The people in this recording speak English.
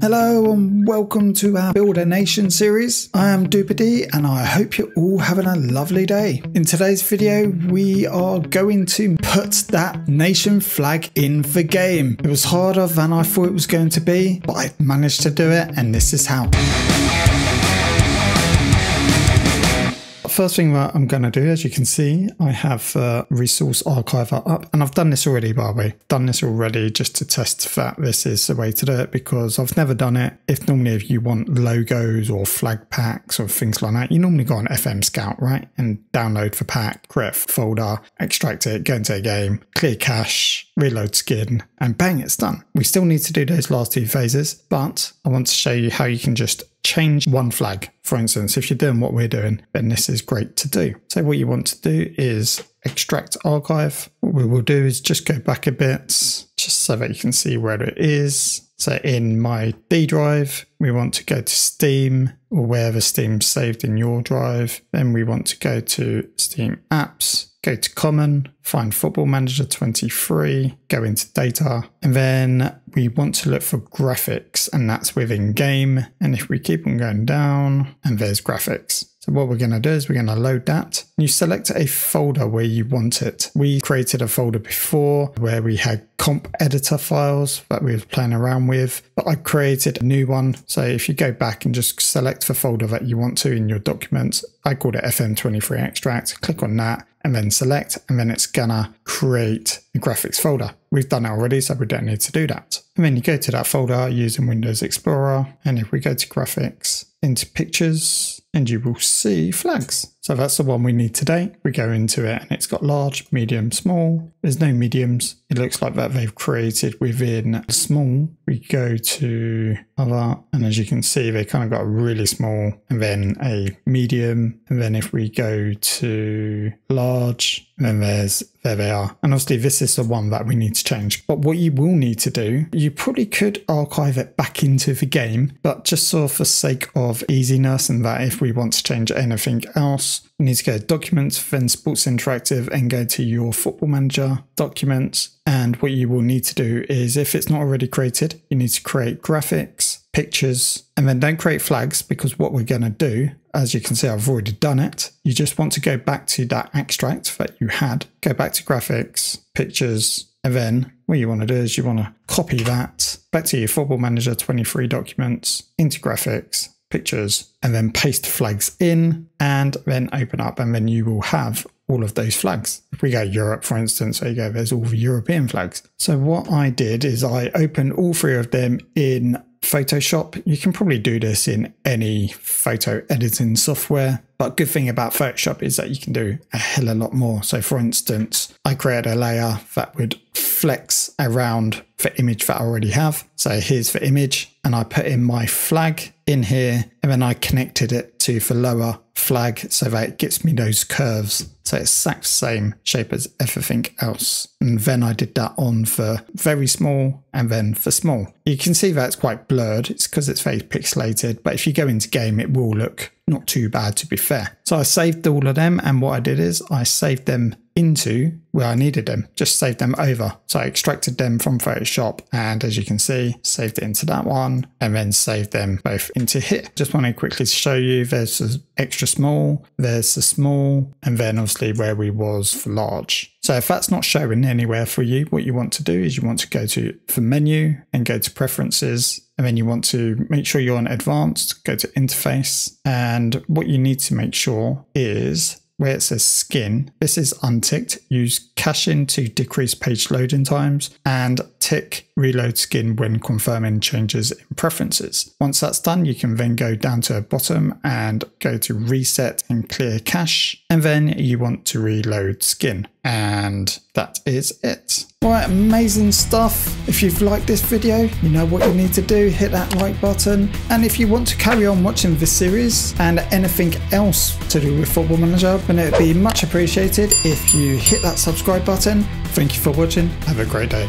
Hello and welcome to our Build a Nation series. I am Doopa D and I hope you're all having a lovely day. In today's video, we are going to put that nation flag in the game. It was harder than I thought it was going to be, but I managed to do it and this is how. First thing that I'm going to do, as you can see, I have resource archiver up and I've done this already, by the way, done this already just to test that this is the way to do it because I've never done it. If normally if you want logos or flag packs or things like that, you normally go on FM Scout, right? And download the pack, create folder, extract it, go into a game, clear cache, reload skin, and bang, it's done. We still need to do those last two phases, but I want to show you how you can just change one flag. For instance, if you're doing what we're doing, then this is great to do. So what you want to do is extract archive. What we will do is just go back a bit, just so that you can see where it is. So in my D drive, we want to go to Steam or wherever Steam's saved in your drive. Then we want to go to Steam apps go to common, find football manager 23, go into data, and then we want to look for graphics and that's within game. And if we keep on going down and there's graphics. So what we're going to do is we're going to load that. And you select a folder where you want it. We created a folder before where we had comp editor files that we were playing around with, but I created a new one. So if you go back and just select the folder that you want to in your documents, I called it FM23 extract, click on that and then select, and then it's gonna create graphics folder. We've done already, so we don't need to do that. And then you go to that folder using Windows Explorer, and if we go to graphics, into pictures, and you will see flags. So that's the one we need today. We go into it and it's got large, medium, small. There's no mediums. It looks like that they've created within small. We go to other, and as you can see, they kind of got a really small and then a medium. And then if we go to large, then there's there they are. And obviously this is the one that we need to change. But what you will need to do, you probably could archive it back into the game, but just sort of for sake of easiness and that if we want to change anything else, you need to go to documents, then sports interactive and go to your football manager documents. And what you will need to do is if it's not already created, you need to create graphics, pictures, and then don't create flags because what we're going to do, as you can see, I've already done it. You just want to go back to that extract that you had, go back to graphics, pictures, and then what you want to do is you want to copy that back to your Football Manager 23 documents into graphics, pictures, and then paste flags in and then open up and then you will have all of those flags. If we go Europe, for instance, there you go, there's all the European flags. So what I did is I opened all three of them in Photoshop. You can probably do this in any photo editing software. But good thing about Photoshop is that you can do a hell of a lot more. So for instance, I created a layer that would flex around the image that I already have. So here's the image and I put in my flag in here and then I connected it to the lower flag so that it gets me those curves. So it's exact same shape as everything else. And then I did that on for very small and then for small. You can see that it's quite blurred. It's because it's very pixelated, but if you go into game, it will look not too bad to be fair. So I saved all of them and what I did is I saved them into where I needed them, just saved them over. So I extracted them from Photoshop and as you can see, saved it into that one and then saved them both into here. Just want to quickly show you there's the extra small, there's the small, and then obviously where we was for large. So if that's not showing anywhere for you, what you want to do is you want to go to the menu and go to preferences and then you want to make sure you're on advanced, go to interface. And what you need to make sure is where it says skin, this is unticked. Use caching to decrease page loading times and tick reload skin when confirming changes in preferences. Once that's done, you can then go down to the bottom and go to reset and clear cache. And then you want to reload skin. And that is it. Alright, amazing stuff. If you've liked this video, you know what you need to do. Hit that like button. And if you want to carry on watching this series and anything else to do with Football Manager, then it would be much appreciated if you hit that subscribe button. Thank you for watching. Have a great day.